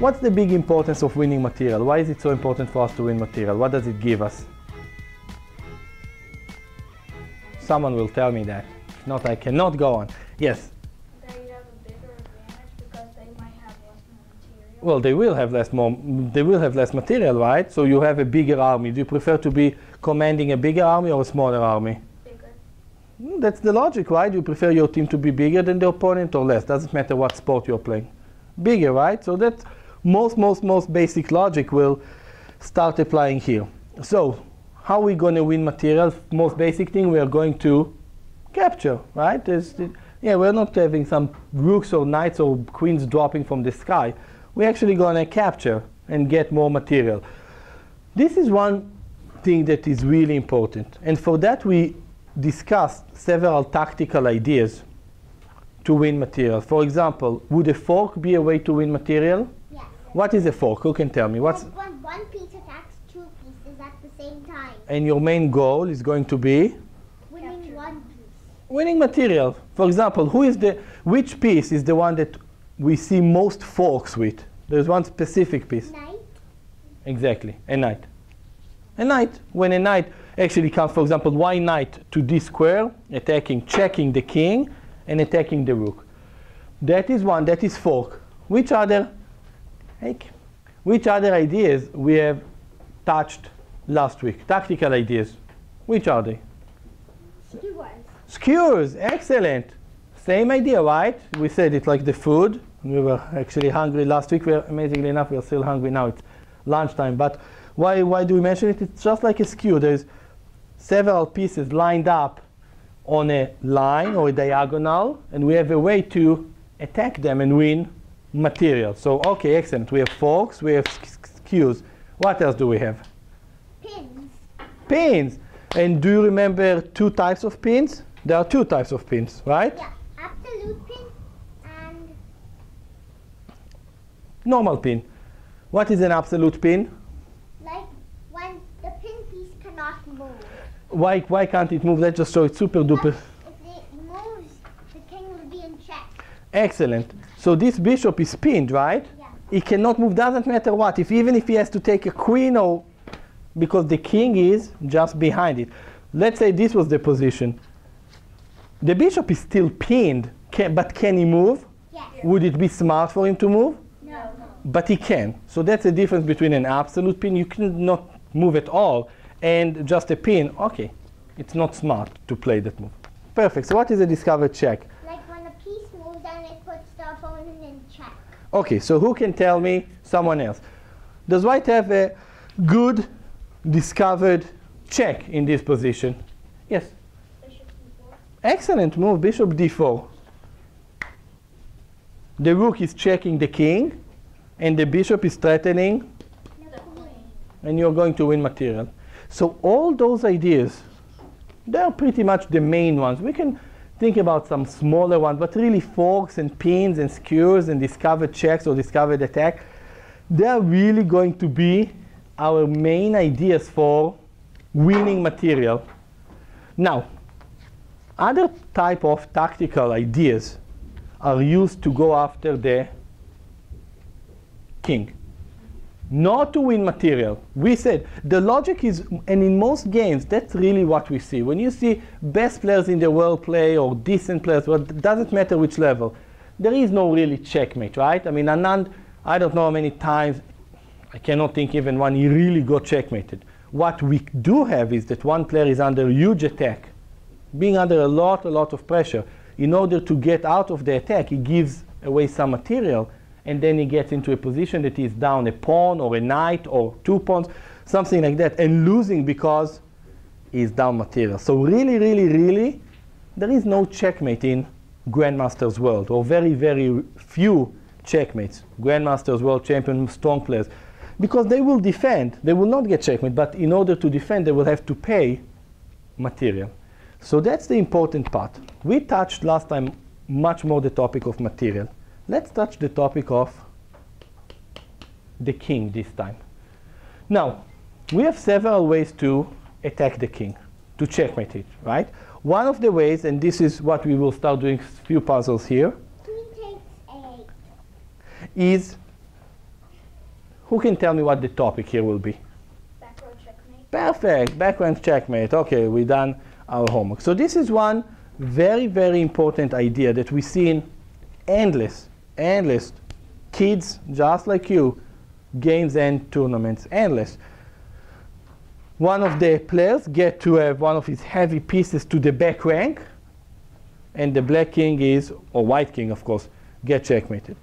What's the big importance of winning material? Why is it so important for us to win material? What does it give us? Someone will tell me that. If not, I cannot go on. Yes? You have a bigger advantage because they might have less material. Well, they will have less more. They will have less material, right? So you have a bigger army. Do you prefer to be commanding a bigger army or a smaller army? Bigger. Mm, That's the logic, right? You prefer your team to be bigger than the opponent or less. Doesn't matter what sport you're playing. Bigger, right? So that most, most, most basic logic will start applying here. So how are we going to win material? Most basic thing, we are going to capture, right? Yeah, we're not having some rooks or knights or queens dropping from the sky. We're actually going to capture and get more material. This is one thing that is really important. And for that, we discussed several tactical ideas to win material. For example, would a fork be a way to win material? What is a fork? Who can tell me? What's When one, one piece attacks two pieces at the same time. and your main goal is going to be Winning Capture. one piece. winning material. For example, who is the which piece is the one that we see most forks with? There's one specific piece. Knight. Exactly, a knight. A knight. When a knight actually comes, for example, why knight to this square, attacking, checking the king, and attacking the rook. That is one. That is fork. Which other? Heck, which other ideas we have touched last week? Tactical ideas. Which are they? Skewers. Skewers, excellent. Same idea, right? We said it's like the food. We were actually hungry last week. We're, amazingly enough, we're still hungry now. It's lunchtime. But why, why do we mention it? It's just like a skew. There's several pieces lined up on a line or a diagonal, and we have a way to attack them and win material. So, okay, excellent. We have forks, we have sk- skews. What else do we have? Pins. Pins. And do you remember two types of pins? There are two types of pins, right? Yeah. Absolute pin and Normal pin. What is an absolute pin? like when the pin piece cannot move. Why, why can't it move? Let's just show it super duper. If it moves, the king will be in check. Excellent. So this bishop is pinned, right? Yeah. He cannot move, doesn't matter what. If even if he has to take a queen or because the king is just behind it. Let's say this was the position. The bishop is still pinned, can, but can he move? Yes. Would it be smart for him to move? No. but he can. So that's the difference between an absolute pin, you cannot move at all, and just a pin, okay, it's not smart to play that move. Perfect. So what is a discovered check? Like when a piece moves and it puts the opponent in check. Okay, so who can tell me? Someone else. Does white have a good discovered check in this position? Yes. Bishop d4. Excellent move, bishop d4. The rook is checking the king, and the bishop is threatening and you're going to win material. So all those ideas, they're pretty much the main ones. We can think about some smaller ones, but really forks and pins and skewers and discovered checks or discovered attack, they're really going to be our main ideas for winning material. Now, other type of tactical ideas are used to go after the king not to win material. We said the logic is, and in most games, that's really what we see. When you see best players in the world play or decent players, well, it doesn't matter which level, there is no really checkmate, right? I mean, Anand, I don't know how many times, I cannot think even one he really got checkmated. What we do have is that one player is under huge attack, being under a lot, a lot of pressure. In order to get out of the attack, he gives away some material, and then he gets into a position that is down a pawn or a knight or two pawns, something like that, and losing because he's down material. So really, really, really, there is no checkmate in Grandmaster's world, or very, very few checkmates. Grandmasters, world champion, strong players, because they will defend. They will not get checkmate, but in order to defend, they will have to pay material. So that's the important part. We touched last time much more the topic of material. Let's touch the topic of the king this time. Now, we have several ways to attack the king, to checkmate it, right? One of the ways, and this is what we will start doing few puzzles here, Queen takes a is Who can tell me what the topic here will be? Back row checkmate. Perfect. Backward checkmate. Okay, we done our homework. So this is one very, very important idea that we see in endless, endless kids just like you, games and tournaments, endless. One of the players get to have one of his heavy pieces to the back rank, and the black king is, or white king, of course, get checkmated.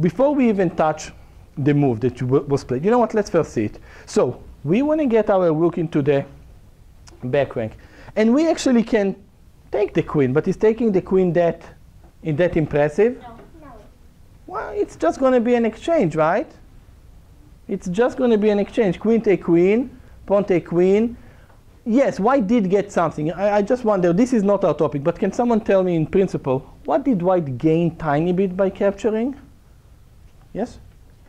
Before we even touch the move that was played, you know what? Let's first see it. So we want to get our rook into the back rank, and we actually can take the queen, but is taking the queen that in that impressive? No. Well, it's just going to be an exchange, right? It's just going to be an exchange. Queen take queen, pawn take queen. Yes, white did get something. I, I just wonder, this is not our topic, but can someone tell me in principle, what did white gain tiny bit by capturing? Yes?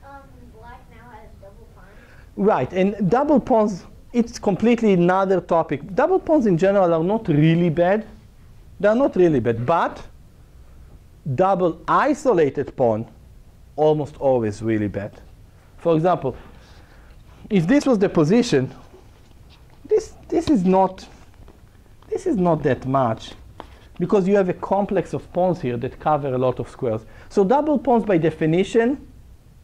Um, black now has double pawns. Right, and double pawns, it's completely another topic. Double pawns in general are not really bad. They're not really bad, but double isolated pawn, almost always really bad. For example, if this was the position, this, this is not, this is not that much because you have a complex of pawns here that cover a lot of squares. So double pawns by definition,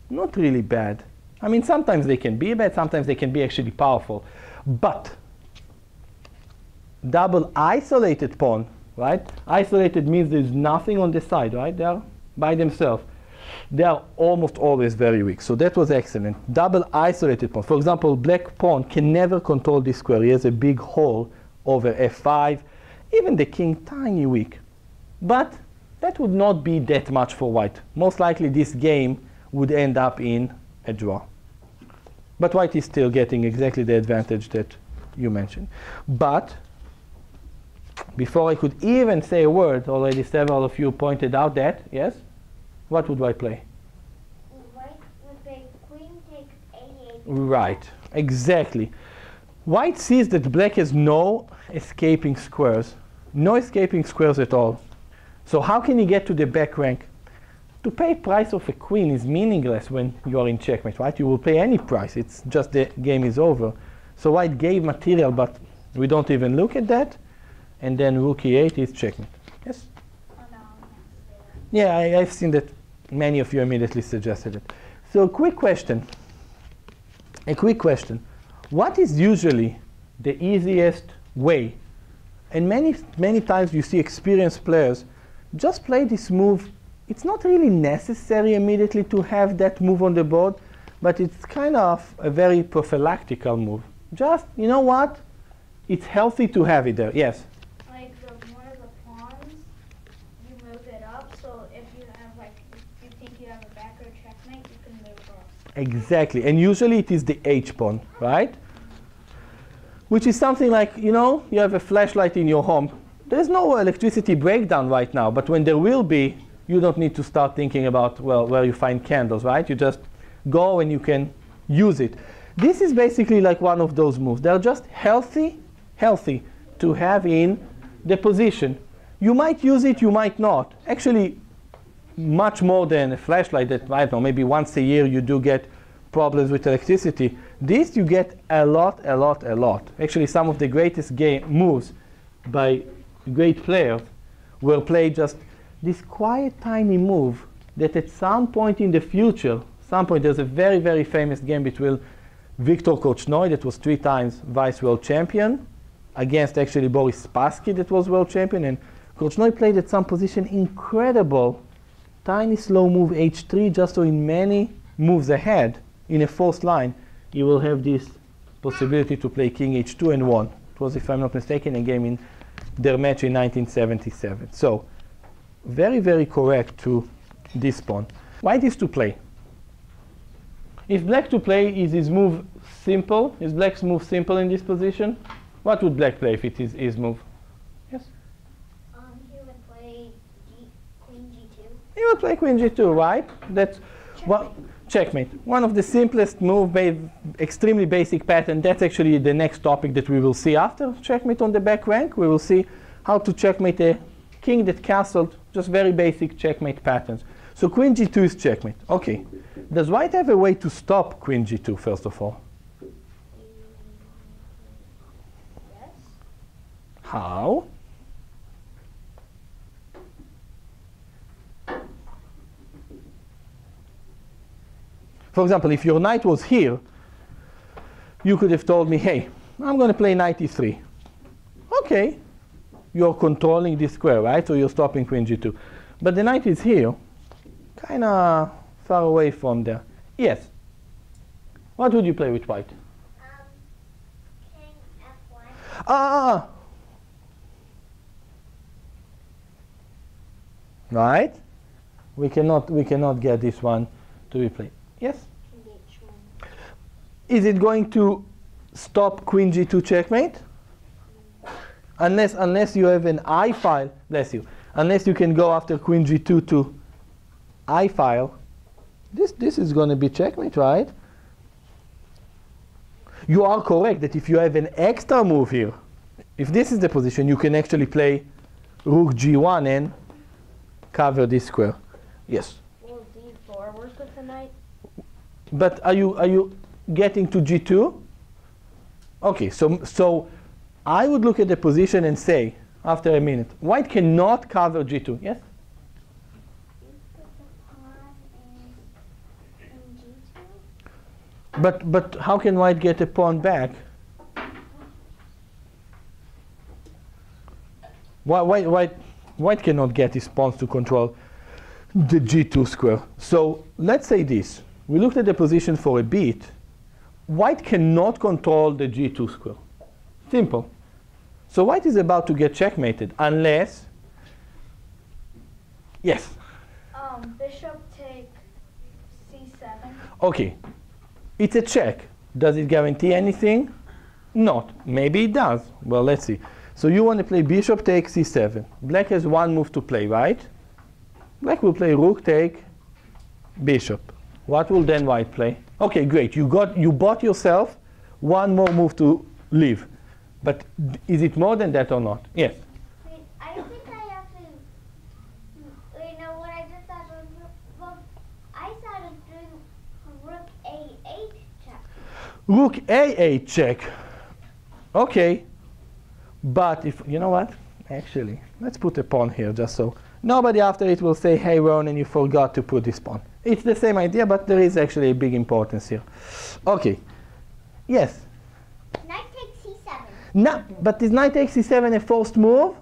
not really bad. I mean, sometimes they can be bad, sometimes they can be actually powerful. But double isolated pawn, right? Isolated means there's nothing on the side, right? They are by themselves. They are almost always very weak. So that was excellent. Double isolated pawn. For example, black pawn can never control this square. He has a big hole over f5. Even the king, tiny weak. But that would not be that much for white. Most likely this game would end up in a draw. But white is still getting exactly the advantage that you mentioned. But before I could even say a word, already several of you pointed out that, yes? What would white play? White would play queen takes a8. Right, exactly. White sees that black has no escaping squares, no escaping squares at all. So how can he get to the back rank? To pay price of a queen is meaningless when you are in checkmate, right? You will pay any price. It's just the game is over. So white gave material, but we don't even look at that. And then rook e8 is checkmate. Yes? Yeah, I, I've seen that many of you immediately suggested it. So, quick question. A quick question. What is usually the easiest way? And many, many times you see experienced players just play this move. It's not really necessary immediately to have that move on the board, but it's kind of a very prophylactical move. Just, you know what? It's healthy to have it there. Yes? Like the one of the pawns, you move it up. So if like, you think you have a back row checkmate, you can move across. Exactly, and usually it is the H pawn, right? Which is something like, you know, you have a flashlight in your home. There's no electricity breakdown right now, but when there will be, you don't need to start thinking about, well, where you find candles, right? You just go and you can use it. This is basically like one of those moves. They're just healthy, healthy to have in the position. You might use it, you might not. Actually, much more than a flashlight that I don't know, maybe once a year you do get problems with electricity. This you get a lot, a lot, a lot. Actually, some of the greatest game moves by great players were played just this quiet, tiny move that at some point in the future, some point there's a very, very famous game between Viktor Korchnoi, that was three times vice world champion, against actually Boris Spassky, that was world champion, and Korchnoi played at some position incredible tiny slow move h3 just so in many moves ahead in a fourth line you will have this possibility to play king h2 and one. it was if i'm not mistaken a game in their match in 1977 so very very correct to this pawn. White is to play? If black to play is his move simple is black's move simple in this position what would black play if it is his move yes Um, he would play G, queen g2. He will play queen g2, right? That's one checkmate. One of the simplest move, ba- extremely basic pattern. That's actually the next topic that we will see after checkmate on the back rank. We will see how to checkmate a king that castled. Just very basic checkmate patterns. So queen g2 is checkmate. Okay. Does white have a way to stop queen g2, first of all? Yes. How? For example, if your knight was here, you could have told me, hey, I'm going to play knight e3. Okay, you're controlling this square, right? So you're stopping queen g2. But the knight is here, kind of far away from there. Yes. What would you play with white? Um, king F1. Ah, ah, ah. Right? We cannot, we cannot get this one to be played. Yes? Is it going to stop queen g2 checkmate? Unless, unless you have an I file, bless you, unless you can go after queen g2 to I file, this, this is going to be checkmate, right? You are correct that if you have an extra move here, if this is the position, you can actually play rook g1 and cover this square. Yes. Will d4 work with the knight? But are you are you getting to g2? Okay, so so I would look at the position and say after a minute, white cannot cover g2. Yes. Put the pawn in, in G2. But but how can white get a pawn back? White white white cannot get his pawns to control the g2 square. So let's say this. We looked at the position for a bit. White cannot control the g2 square. Simple. So white is about to get checkmated unless yes. Um, bishop take c7. Okay, it's a check. Does it guarantee anything? Not. Maybe it does. Well, let's see. So you want to play bishop take c7. Black has one move to play, right? Black will play rook take bishop. What will then white play? Okay, great. You got you bought yourself one more move to leave. But is it more than that or not? Yes. Wait, I think I have to. Wait, no, what I just thought was. Well, I thought of doing rook a8 check. Rook a8 check. Okay. But if, you know what? Actually, let's put a pawn here just so nobody after it will say, hey, Ronen, you forgot to put this pawn. It's the same idea, but there is actually a big importance here. Okay. Yes. Knight takes c7. No, but is knight takes c7 a forced move?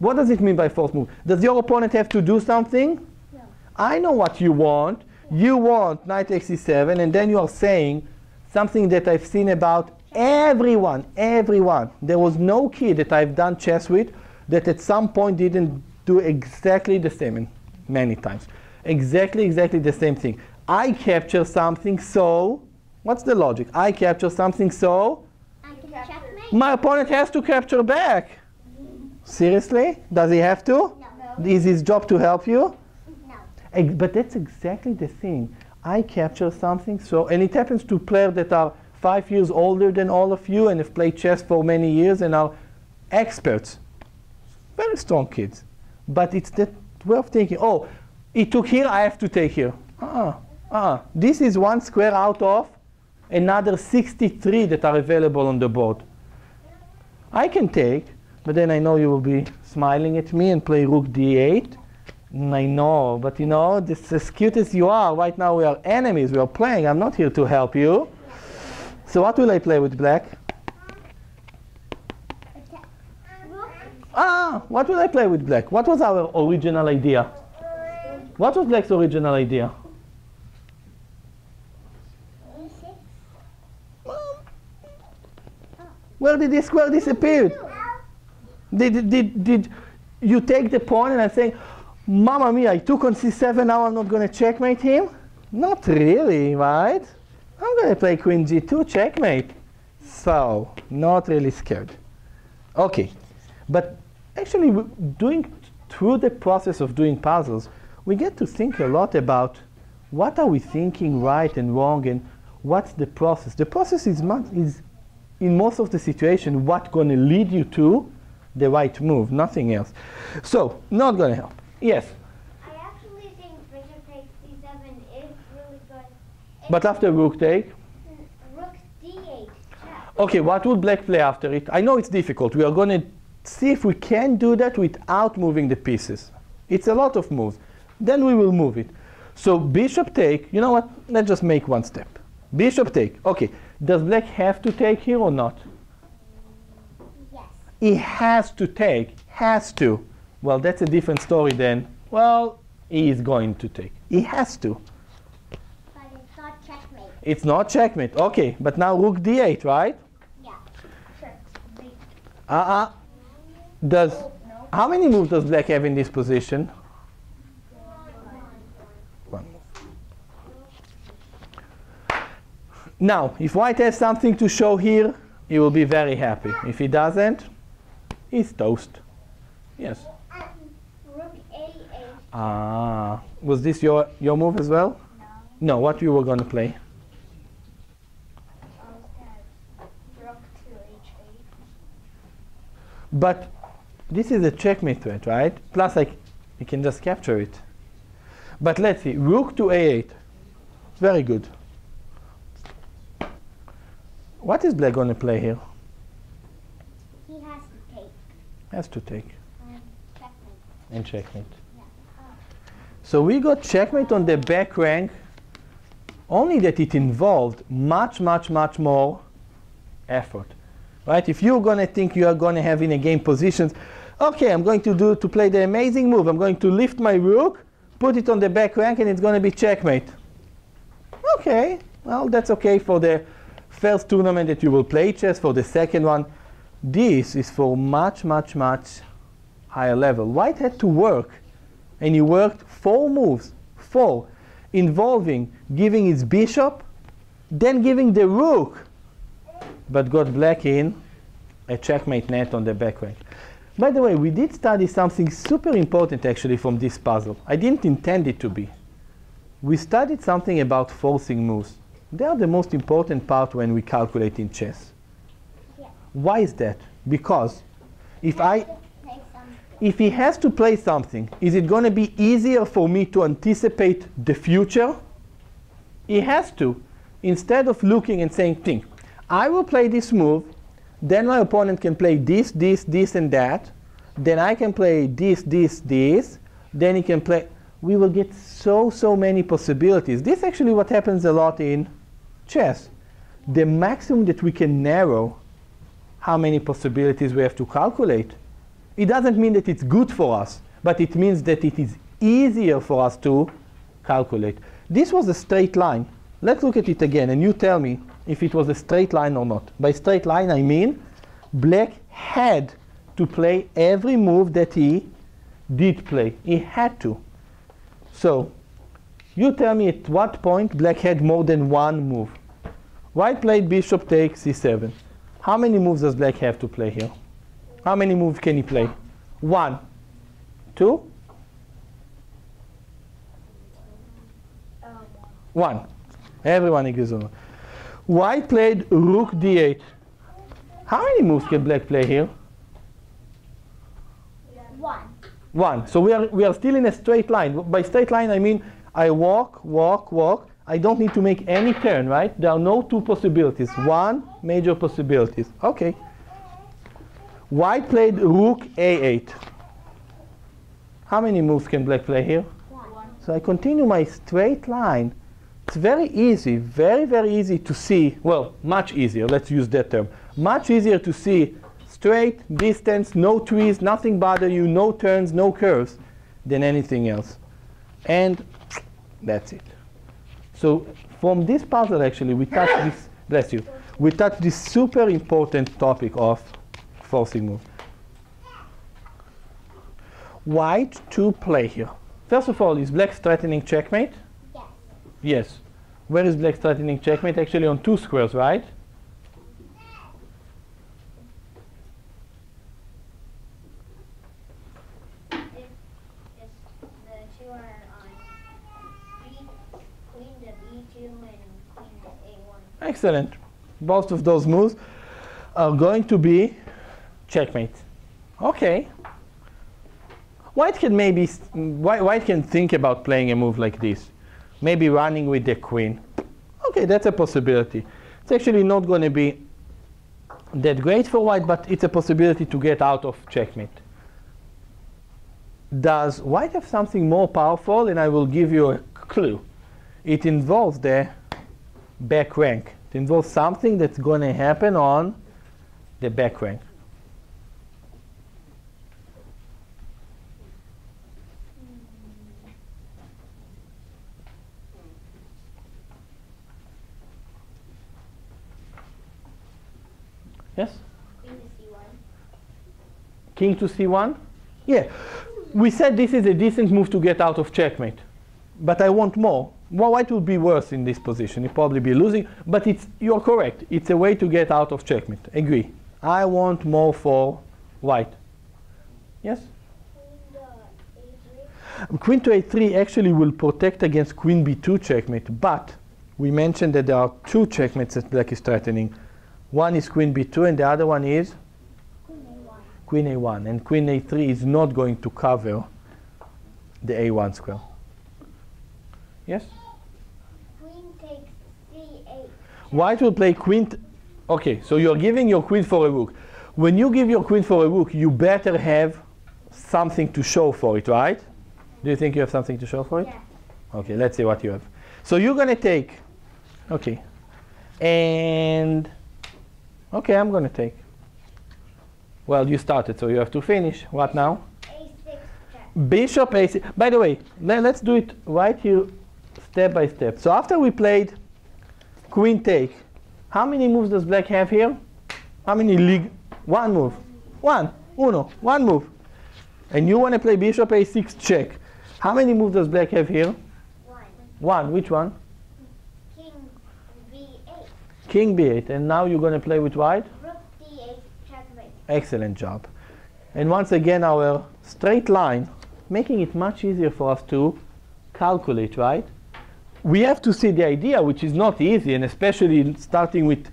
What does it mean by forced move? Does your opponent have to do something? No. I know what you want. You want knight takes c7, and then you are saying something that I've seen about everyone, everyone. There was no kid that I've done chess with that at some point didn't do exactly the same, many times. Exactly, exactly the same thing. I capture something, so what's the logic? I capture something, so I can capture. checkmate. my opponent has to capture back. Seriously? Does he have to? No. Is his job to help you? No. But that's exactly the thing. I capture something, so and it happens to players that are five years older than all of you and have played chess for many years and are experts, very strong kids. But it's that way of thinking. Oh, he took here, I have to take here. Ah, ah. This is one square out of another 63 that are available on the board. I can take, but then I know you will be smiling at me and play rook d8. Mm, I know, but you know, this as cute as you are, right now we are enemies, we are playing. I'm not here to help you. So what will I play with black? Ah, what will I play with black? What was our original idea? What was black's original idea? e6. Where did this square disappear? Did, did, did you take the pawn and I say, Mamma mia, I took on c7, now I'm not going to checkmate him? Not really, right? I'm going to play queen g2, checkmate. So, not really scared. Okay, but actually doing through the process of doing puzzles, we get to think a lot about what are we thinking right and wrong and what's the process. The process is, mu- is in most of the situation what's going to lead you to the right move, nothing else. So, not going to help. Yes. I actually think bishop takes c7 is really good. It's But after rook take, mm, Rook d8. Check. okay, what would black play after it? I know it's difficult. We are going to see if we can do that without moving the pieces. It's a lot of moves. Then we will move it. So bishop take, you know what? Let's just make one step. Bishop take. Okay, does black have to take here or not? Yes. He has to take. Has to. Well, that's a different story then. Well, he is going to take. He has to. But it's not checkmate. It's not checkmate. Okay, but now rook d8, right? Yeah. Checkmate. Uh-uh. Does No. how many moves does black have in this position? One move. Now, if white has something to show here, he will be very happy. If he doesn't, he's toast. Yes. Um, rook a8. Ah, was this your your move as well? No. No, what you were play? I was gonna rook to h8. But this is a checkmate threat, right? Plus, like, you can just capture it. But let's see, rook to a8. Very good. What is black going to play here? He has to take. Has to take Um, checkmate. and checkmate. Yeah. So we got checkmate on the back rank, only that it involved much, much, much more effort. Right? If you're going to think you are going to have in a game positions, okay, I'm going to do to play the amazing move. I'm going to lift my rook, put it on the back rank, and it's going to be checkmate. Okay, well, that's okay for the first tournament that you will play chess. For the second one, this is for much, much, much higher level. White had to work and he worked four moves, four, involving giving his bishop, then giving the rook, but got black in a checkmate net on the back rank. By the way, we did study something super important actually from this puzzle. I didn't intend it to be. We studied something about forcing moves. They are the most important part when we calculate in chess. Yeah. Why is that? Because if I if he has to play something, is it going to be easier for me to anticipate the future? He has to. Instead of looking and saying, think, I will play this move, then my opponent can play this, this, this, and that. Then I can play this, this, this. Then he can play. We will get so, so many possibilities. This is actually what happens a lot in chess. The maximum that we can narrow how many possibilities we have to calculate. It doesn't mean that it's good for us, but it means that it is easier for us to calculate. This was a straight line. Let's look at it again, and you tell me if it was a straight line or not. By straight line, I mean black had to play every move that he did play. He had to. So, you tell me at what point black had more than one move. White played bishop takes c7. How many moves does black have to play here? How many moves can he play? One, two, one. Everyone agrees on one. White played rook d8. How many moves can black play here? One. One. So we are, we are still in a straight line. By straight line, I mean I walk, walk, walk. I don't need to make any turn, right? There are no two possibilities. One major possibilities. Okay. White played rook a8. How many moves can black play here? One. So I continue my straight line. It's very easy, very, very easy to see. Well, much easier, let's use that term. Much easier to see straight, distance, no trees, nothing bother you, no turns, no curves than anything else. And that's it. So from this puzzle actually we touch this, bless you, we touch this super important topic of forcing move. White to play here. First of all, is black threatening checkmate? Yes. Yes. Where is black threatening checkmate? Actually on two squares, right? If, if the two are on B, queen to B2 and queen to A1. Excellent. Both of those moves are going to be checkmate. Okay. White can maybe White, White can think about playing a move like this. Maybe running with the queen. Okay, that's a possibility. It's actually not going to be that great for white, but it's a possibility to get out of checkmate. Does white have something more powerful? And I will give you a clue. It involves the back rank. It involves something that's going to happen on the back rank. Yes? Queen to C1. King to c1? Yeah. We said this is a decent move to get out of checkmate. But I want more. Well, white would be worse in this position. He'd probably be losing. But it's, you're correct. It's a way to get out of checkmate. Agree. I want more for white. Yes? Queen to A3. Queen to a3 actually will protect against queen b2 checkmate. But we mentioned that there are two checkmates that black is threatening. One is queen b2 and the other one is Queen A1. queen a1 and queen a3 is not going to cover the a1 square. Yes? Queen takes C8. White will play queen. Okay, so you're giving your queen for a rook. When you give your queen for a rook, you better have something to show for it, right? Do you think you have something to show for it? Yes. Okay, let's see what you have. So you're going to take. Okay. And. Okay, I'm going to take. Well, you started, so you have to finish. What now? A6. Bishop a6. By the way, le- let's do it right here, step by step. So after we played queen take, how many moves does black have here? How many league? One move. One. Uno. One move. And you want to play bishop a6 check. How many moves does black have here? One. One. Which one? King b8. King b8. And now you're going to play with white? Rook D8 checkmate. Excellent job. And once again, our straight line, making it much easier for us to calculate, right? We have to see the idea, which is not easy, and especially starting with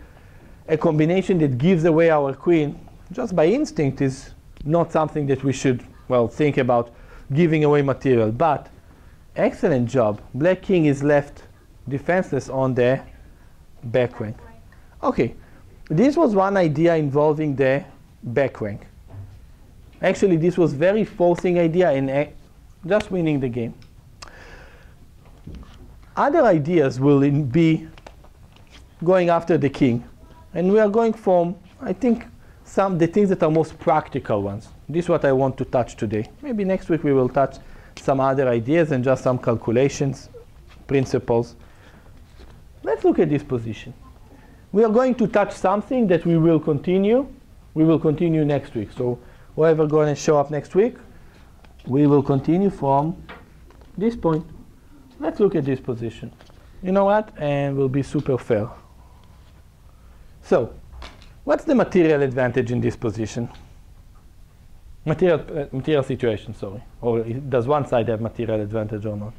a combination that gives away our queen, just by instinct, is not something that we should, well, think about giving away material. But excellent job. Black king is left defenseless on the back rank. Okay, this was one idea involving the back rank. Actually, this was very forcing idea and uh, just winning the game. Other ideas will be going after the king, and we are going from I think some the things that are most practical ones. This is what I want to touch today. Maybe next week we will touch some other ideas and just some calculations, principles. Let's look at this position. We are going to touch something that we will continue. We will continue next week. So whoever going to show up next week, we will continue from this point. Let's look at this position. You know what? And we'll be super fair. So, what's the material advantage in this position? Material, uh, material situation, sorry. Or does one side have material advantage or not?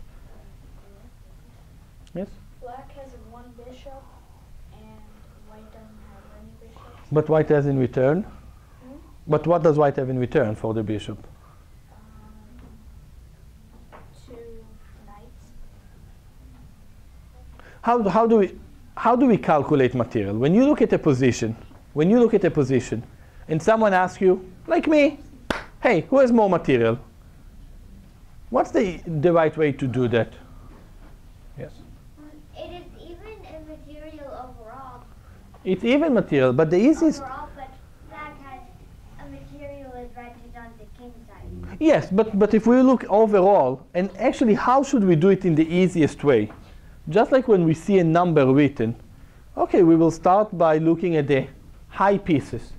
Yes? Black has one bishop, and white doesn't have any bishops. But white has in return? But what does white have in return for the bishop? Um, two knights. How, how, do we, how do we calculate material? When you look at a position, when you look at a position, and someone asks you, like me, hey, who has more material? What's the, the right way to do that? Yes. It is even a material overall. It's even material, but the easiest, Overall, but has a material advantage on the king side. yes, but, but if we look overall, and actually how should we do it in the easiest way? Just like when we see a number written, okay, we will start by looking at the high pieces.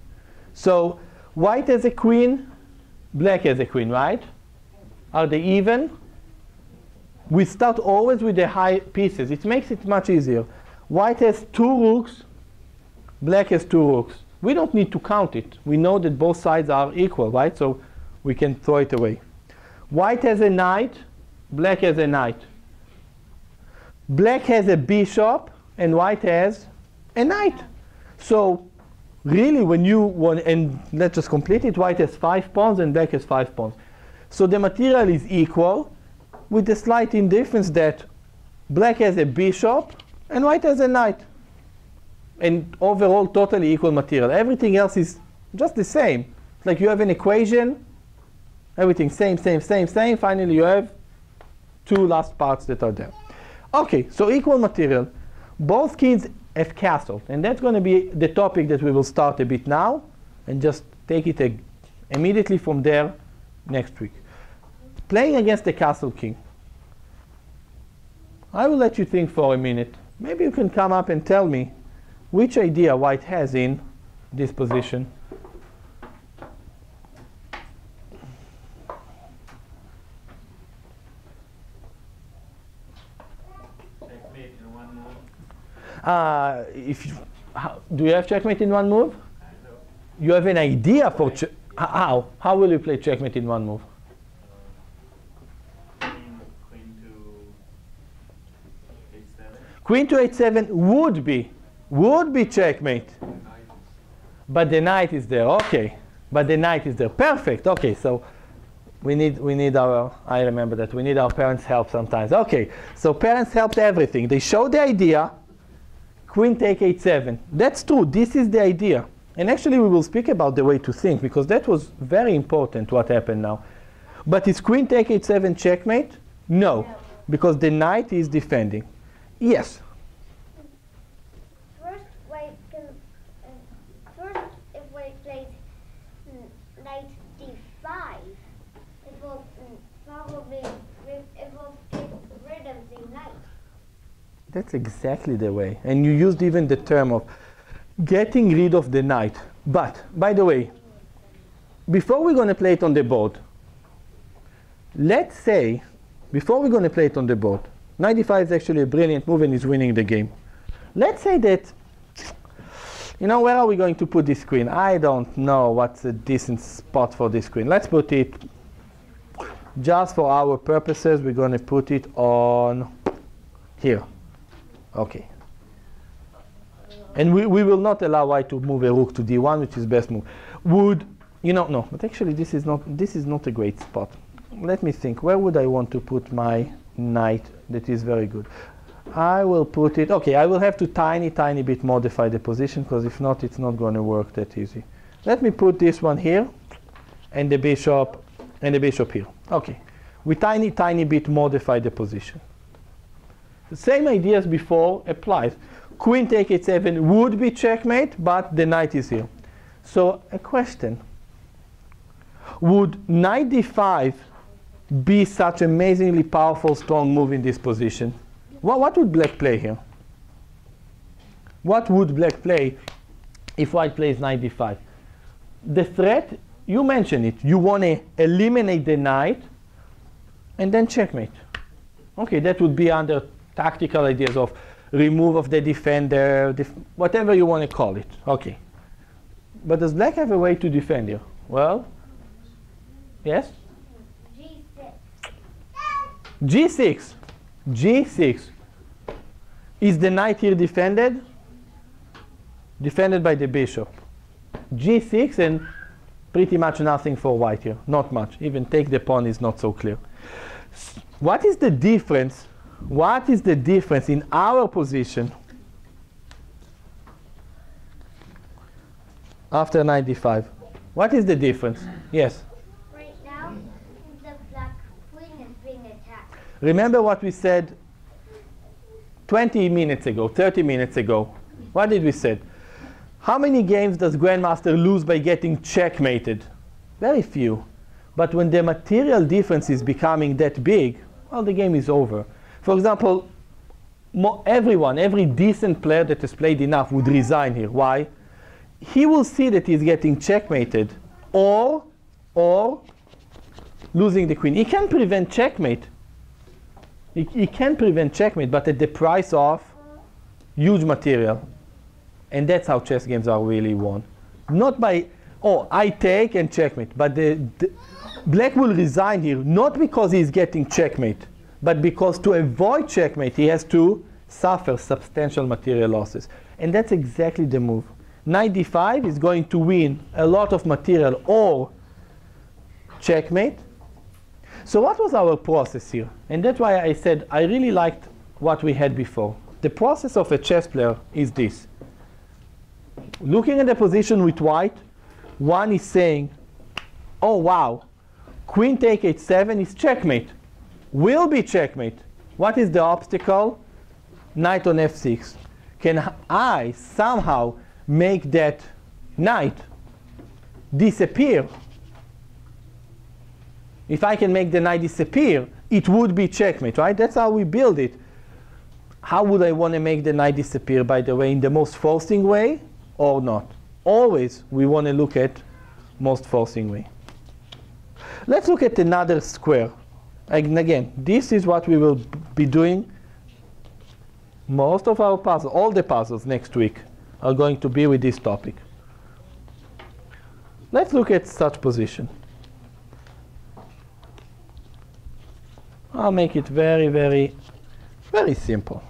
So white has a queen, black has a queen, right? Are they even? We start always with the high pieces. It makes it much easier. White has two rooks, black has two rooks. We don't need to count it. We know that both sides are equal, right? So we can throw it away. White has a knight, black has a knight. Black has a bishop, and white has a knight. So really when you want, and let's just complete it, white has five pawns and black has five pawns. So the material is equal with the slight indifference that black has a bishop and white has a knight. And overall, totally equal material. Everything else is just the same. Like you have an equation, everything same, same, same, same. Finally, you have two last parts that are there. Okay, so equal material. Both kings have castled, and that's going to be the topic that we will start a bit now, and just take it immediately from there next week. Playing against the castle king. I will let you think for a minute. Maybe you can come up and tell me which idea white has in this position. Checkmate in one move. Uh, if you, how, do you have checkmate in one move? You have an idea for how? How will you play checkmate in one move? Queen, queen to h7. Queen to h7 would be would be checkmate, but the knight is there. Okay, but the knight is there. Perfect. Okay, so we need we need our. I remember that we need our parents' help sometimes. Okay, so parents helped everything. They showed the idea. Queen take h7. That's true. This is the idea. And actually, we will speak about the way to think because that was very important. What happened now? But is queen take h7 checkmate? No, because the knight is defending. Yes. First, white can. Uh, first, if white plays mm, knight d5, it will mm, probably ri- it will get rid of the knight. That's exactly the way. And you used even the term of getting rid of the knight. But, by the way, before we're going to play it on the board, let's say, before we're going to play it on the board, knight d5 is actually a brilliant move and is winning the game. Let's say that, you know, where are we going to put this queen? I don't know what's a decent spot for this queen. Let's put it, just for our purposes, we're going to put it on here. Okay. And we, we will not allow white to move a rook to d1, which is best move. Would, you know, no, but actually this is not, this is not a great spot. Let me think, where would I want to put my knight that is very good? I will put it, okay, I will have to tiny, tiny bit modify the position, because if not, it's not going to work that easy. Let me put this one here, and the bishop, and the bishop here. Okay, we tiny, tiny bit modify the position. The same idea as before applies. Queen take h7 would be checkmate, but the knight is here. So a question. Would knight d5 be such amazingly powerful, strong move in this position? What, what would black play here? What would black play if white plays knight d5? The threat, you mentioned it. You want to eliminate the knight and then checkmate. Okay, that would be under tactical ideas of remove of the defender, def whatever you want to call it. Okay. But does black have a way to defend you? Well, yes? g6. G6. G6. Is the knight here defended? Defended by the bishop. G6 and pretty much nothing for white here. Not much. Even take the pawn is not so clear. What is the difference? What is the difference in our position after knight d5? What is the difference? Yes. Right now, the black queen is being attacked. Remember what we said 20 minutes ago, 30 minutes ago. What did we say? How many games does Grandmaster lose by getting checkmated? Very few. But when the material difference is becoming that big, well, the game is over. For example, everyone, every decent player that has played enough would resign here. Why? He will see that he's getting checkmated or, or losing the queen. He can prevent checkmate. He, he can prevent checkmate, but at the price of huge material. And that's how chess games are really won. Not by, oh, I take and checkmate. But the, the black will resign here, not because he's getting checkmate, but because to avoid checkmate, he has to suffer substantial material losses. And that's exactly the move. Knight d5 is going to win a lot of material or checkmate. So what was our process here? And that's why I said I really liked what we had before. The process of a chess player is this. Looking at the position with white, one is saying, oh wow, queen take h7 is checkmate. Will be checkmate. What is the obstacle? Knight on f6. Can I somehow make that knight disappear? If I can make the knight disappear, it would be checkmate, right? That's how we build it. How would I want to make the knight disappear, by the way, in the most forcing way or not? Always we want to look at most forcing way. Let's look at another square. And again, this is what we will be doing. Most of our puzzles, all the puzzles next week are going to be with this topic. Let's look at such position. I'll make it very, very, very simple.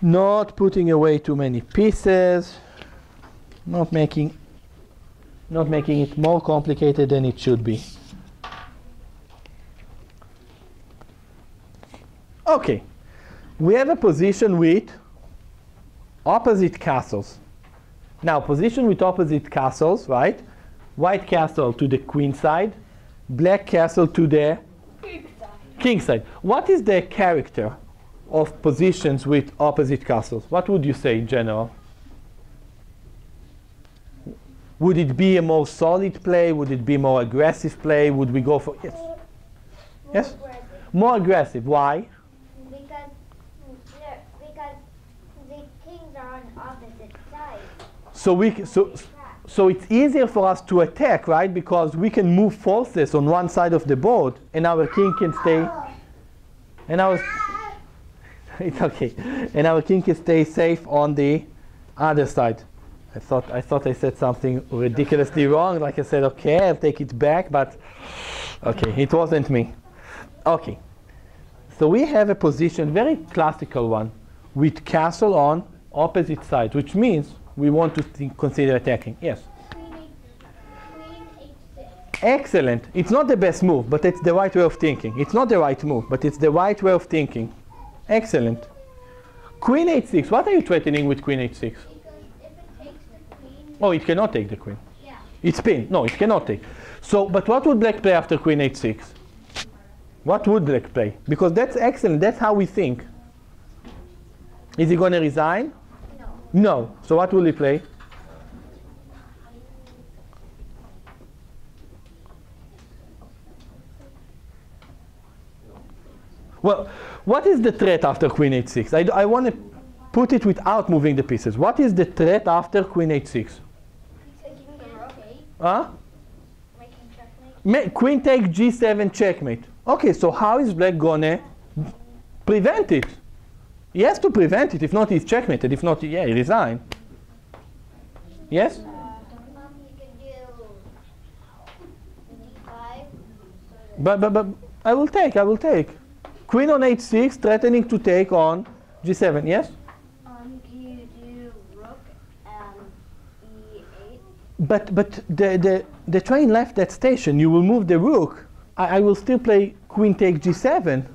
Not putting away too many pieces, not making, not making it more complicated than it should be. Okay, we have a position with opposite castles. Now, position with opposite castles, right? White castle to the queen side, black castle to the king side. What is the character of positions with opposite castles? What would you say in general? Would it be a more solid play? Would it be more aggressive play? Would we go for yes? Yes? Aggressive. More aggressive. Why? Because, they're- because the kings are on opposite sides. So we so so it's easier for us to attack, right? Because we can move forces on one side of the board, and our king can stay. And our it's okay, and our king can stay safe on the other side. I thought I thought I said something ridiculously wrong. Like I said, okay, I'll take it back, but okay, it wasn't me. Okay, so we have a position, very classical one, with castle on opposite side, which means we want to think, consider attacking. Yes. Excellent. It's not the best move, but it's the right way of thinking. It's not the right move, but it's the right way of thinking. Excellent. Queen h6. What are you threatening with queen h6? Because if it takes the queen, Oh, it cannot take the queen. yeah. It's pinned. No, it cannot take. So, but what would black play after queen h6? What would black play? Because that's excellent. That's how we think. Is he going to resign? No. So what will he play? Well, what is the threat after queen h6? I, I want to put it without moving the pieces. What is the threat after queen h6? Taking. Huh? Checkmate. Queen take g7 checkmate. Okay, so how is black gonna prevent it? He has to prevent it. If not, he's checkmated. If not, yeah, he resign. Yes? You can do d5. But, but, but I will take, I will take. Queen on h6, threatening to take on g7. Yes? Um, you do rook e8. But, but the, the, the train left that station. You will move the rook. I, I will still play queen take g7.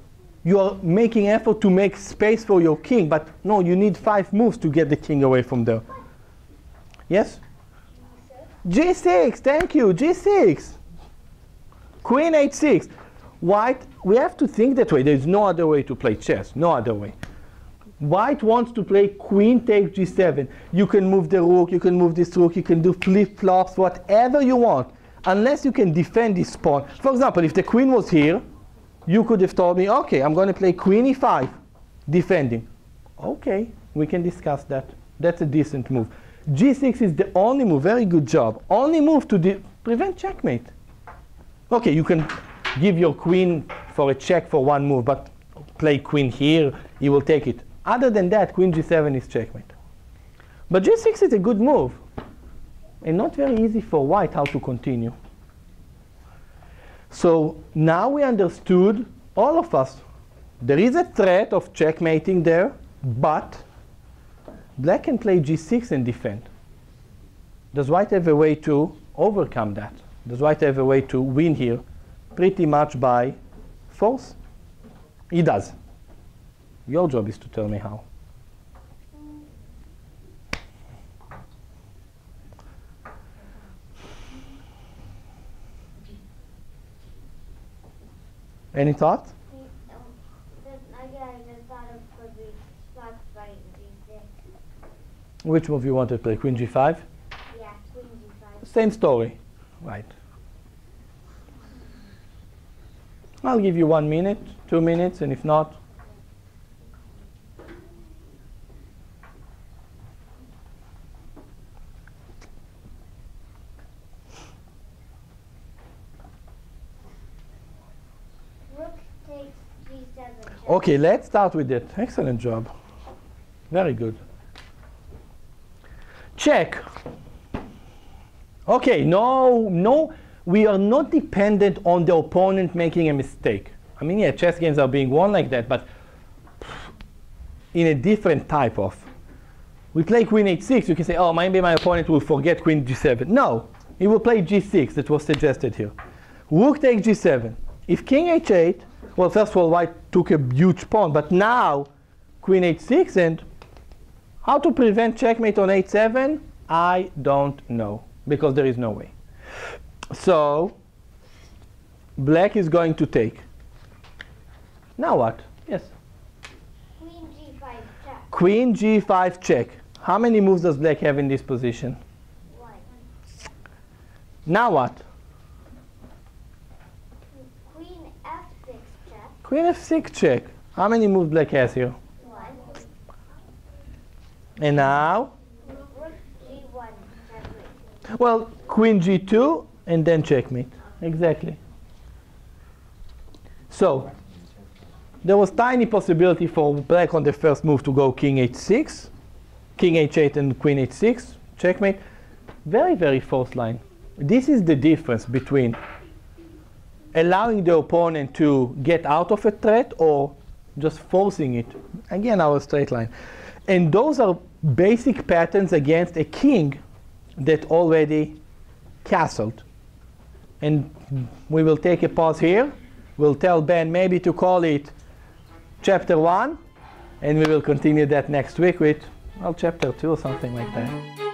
You are making effort to make space for your king, but no, you need five moves to get the king away from there. Yes? g6, thank you, g6. Queen h6. White, we have to think that way. There's no other way to play chess, no other way. White wants to play queen take g7. You can move the rook, you can move this rook, you can do flip-flops, whatever you want, unless you can defend this pawn. For example, if the queen was here, you could have told me, okay, I'm going to play queen e5, defending. Okay, we can discuss that. That's a decent move. g6 is the only move, very good job. Only move to prevent checkmate. Okay, you can give your queen for a check for one move, but play queen here, he will take it. Other than that, queen g7 is checkmate. But g6 is a good move, and not very easy for white how to continue. So now we understood, all of us, there is a threat of checkmating there, but black can play g6 and defend. Does white have a way to overcome that? Does white have a way to win here pretty much by force? He does. Your job is to tell me how. Any thought? Um, the, again, I just thought of could be Fox fight D6. Which move you want to play? Queen g5? Yeah, Queen D5. Same story. Right. I'll give you one minute, two minutes, and if not, Rook takes G7 check. Okay, let's start with it. Excellent job. Very good. Check. Okay, no, no, we are not dependent on the opponent making a mistake. I mean, yeah, chess games are being won like that, but in a different type of. We play queen h6, you can say, oh, maybe my opponent will forget queen g7. No, he will play g6, that was suggested here. Rook takes g7. If king h8, well, first of all, white took a huge pawn, but now queen h6, and how to prevent checkmate on h7? I don't know, because there is no way. So, black is going to take. Now what? Yes. Queen G5 check. Queen g5 check. How many moves does black have in this position? One. Now what? Queen F6 check. Queen f6 check. How many moves black has here? One. And now? G1. Well, queen g2 and then checkmate. Exactly. So, there was tiny possibility for black on the first move to go king h6, king h8 and queen h6, checkmate. Very, very forced line. This is the difference between allowing the opponent to get out of a threat or just forcing it. Again, our straight line. And those are basic patterns against a king that already castled. And we will take a pause here. We'll tell Ben maybe to call it chapter one, and we will continue that next week with, well, chapter two or something like that.